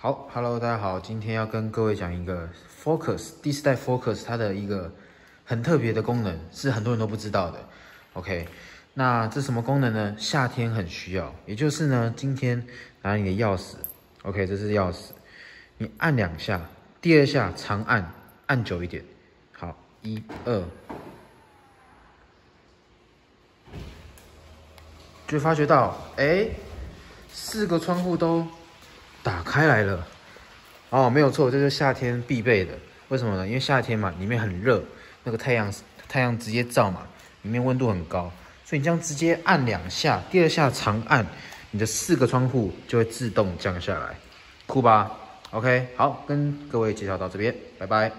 好，Hello，大家好，今天要跟各位讲一个 Focus 第四代 Focus 它的一个很特别的功能，是很多人都不知道的。OK，那这什么功能呢？夏天很需要，也就是呢，今天拿你的钥匙，OK，这是钥匙，你按两下，第二下长按，按久一点。好，一二，就发觉到，哎，四个窗户都。开来了，哦，没有错，这是夏天必备的。为什么呢？因为夏天嘛，里面很热，那个太阳太阳直接照嘛，里面温度很高，所以你这样直接按两下，第二下长按，你的四个窗户就会自动降下来，酷吧？OK，好，跟各位介绍到这边，拜拜。